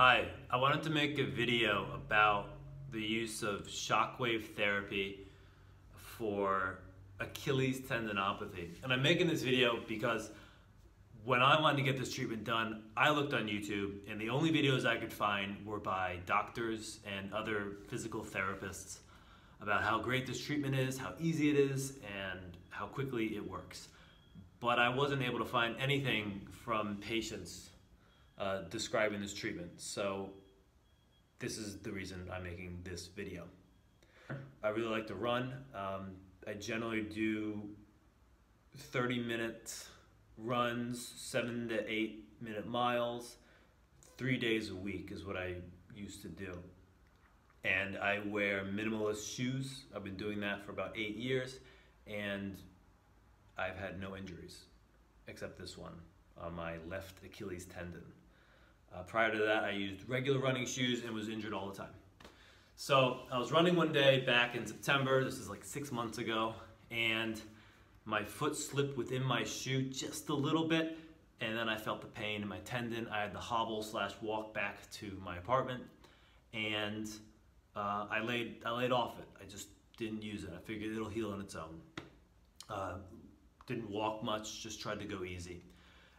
Hi, I wanted to make a video about the use of shockwave therapy for Achilles tendinopathy. And I'm making this video because when I wanted to get this treatment done, I looked on YouTube and the only videos I could find were by doctors and other physical therapists about how great this treatment is, how easy it is, and how quickly it works. But I wasn't able to find anything from patients uh, describing this treatment. So this is the reason I'm making this video. I really like to run. Um, I generally do 30 minute runs, seven to eight minute miles, three days a week is what I used to do. And I wear minimalist shoes. I've been doing that for about eight years and I've had no injuries except this one on my left Achilles tendon. Uh, prior to that, I used regular running shoes and was injured all the time. So I was running one day back in September, this is like six months ago, and my foot slipped within my shoe just a little bit, and then I felt the pain in my tendon. I had to hobble slash walk back to my apartment, and uh, I laid I laid off it. I just didn't use it. I figured it'll heal on its own. Uh, didn't walk much, just tried to go easy.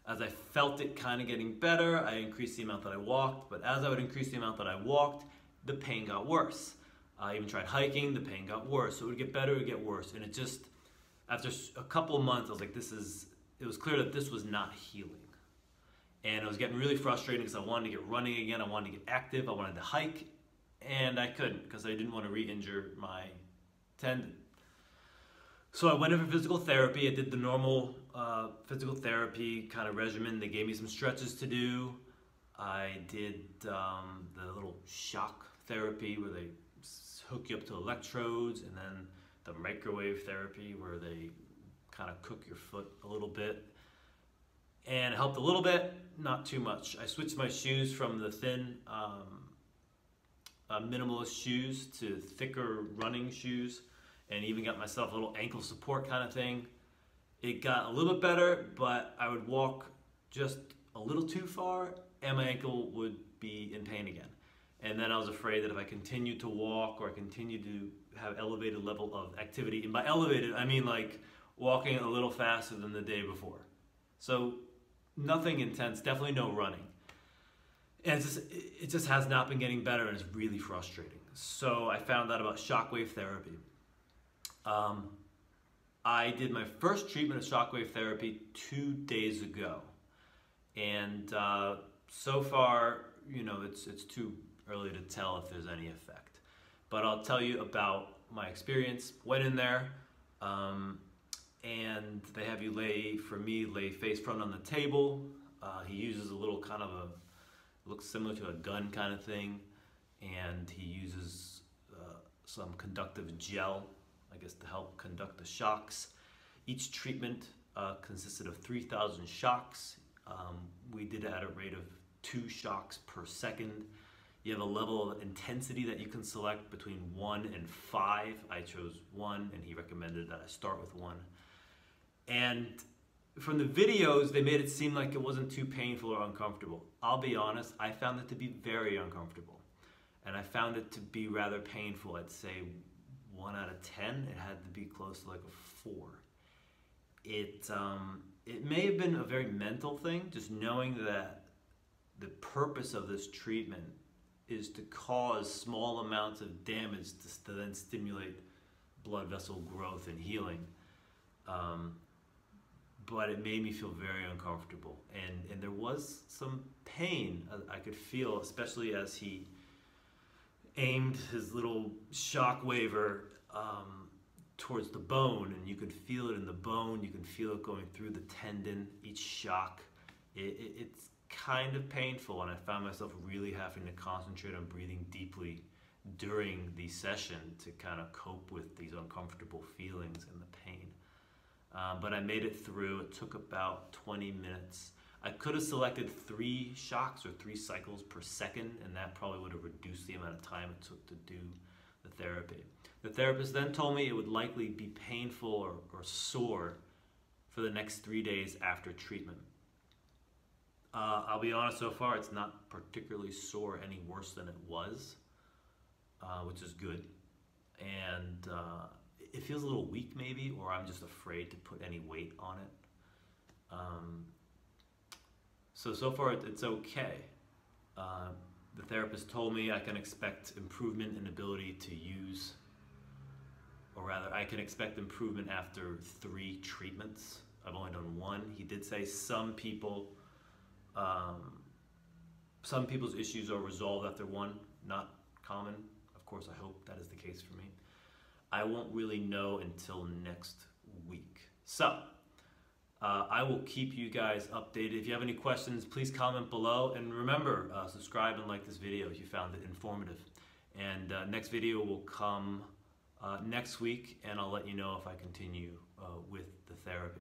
As I felt it kind of getting better, I increased the amount that I walked, but as I would increase the amount that I walked, the pain got worse. I even tried hiking, the pain got worse. So it would get better, it would get worse. And it just, after a couple of months, I was like, this is, it was clear that this was not healing. And I was getting really frustrated because I wanted to get running again, I wanted to get active, I wanted to hike, and I couldn't because I didn't want to re-injure my tendon. So I went in for physical therapy. I did the normal uh, physical therapy kind of regimen. They gave me some stretches to do. I did um, the little shock therapy where they hook you up to electrodes and then the microwave therapy where they kind of cook your foot a little bit. And it helped a little bit, not too much. I switched my shoes from the thin um, uh, minimalist shoes to thicker running shoes and even got myself a little ankle support kind of thing. It got a little bit better, but I would walk just a little too far and my ankle would be in pain again. And then I was afraid that if I continued to walk or continued to have elevated level of activity, and by elevated, I mean like walking a little faster than the day before. So nothing intense, definitely no running. And just, it just has not been getting better and it's really frustrating. So I found out about shockwave therapy. Um, I did my first treatment of shockwave therapy two days ago. And uh, so far, you know, it's, it's too early to tell if there's any effect. But I'll tell you about my experience. Went in there, um, and they have you lay, for me, lay face front on the table. Uh, he uses a little kind of a, looks similar to a gun kind of thing, and he uses uh, some conductive gel I guess, to help conduct the shocks. Each treatment uh, consisted of 3,000 shocks. Um, we did it at a rate of two shocks per second. You have a level of intensity that you can select between one and five. I chose one, and he recommended that I start with one. And from the videos, they made it seem like it wasn't too painful or uncomfortable. I'll be honest, I found it to be very uncomfortable. And I found it to be rather painful. I'd say one out of 10, it had to be close to like a four. It, um, it may have been a very mental thing, just knowing that the purpose of this treatment is to cause small amounts of damage to, to then stimulate blood vessel growth and healing. Um, but it made me feel very uncomfortable. And, and there was some pain I could feel, especially as he aimed his little shock waver um, towards the bone, and you can feel it in the bone. You can feel it going through the tendon, each shock. It, it, it's kind of painful, and I found myself really having to concentrate on breathing deeply during the session to kind of cope with these uncomfortable feelings and the pain. Um, but I made it through. It took about 20 minutes. I could have selected three shocks or three cycles per second, and that probably would have reduced the amount of time it took to do the therapy. The therapist then told me it would likely be painful or, or sore for the next three days after treatment. Uh, I'll be honest, so far it's not particularly sore any worse than it was, uh, which is good. And uh, it feels a little weak maybe, or I'm just afraid to put any weight on it. Um, so, so far it- it's okay. Uh, the therapist told me I can expect improvement in ability to use, or rather, I can expect improvement after three treatments. I've only done one. He did say some people, um, some people's issues are resolved after one. Not common. Of course, I hope that is the case for me. I won't really know until next week. So, uh, I will keep you guys updated. If you have any questions, please comment below. And remember, uh, subscribe and like this video if you found it informative. And uh, next video will come uh, next week, and I'll let you know if I continue uh, with the therapy.